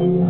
You.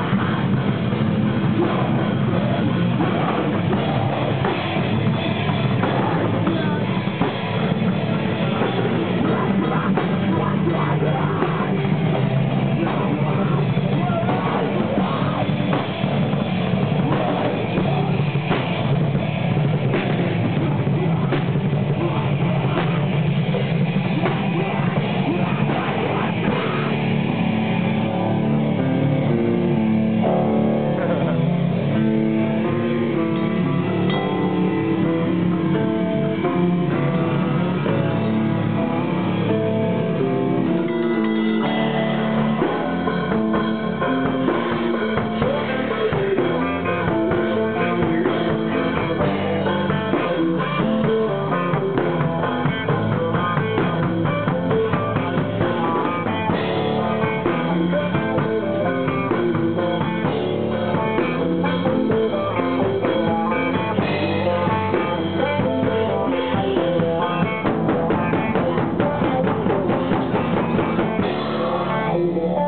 Yeah.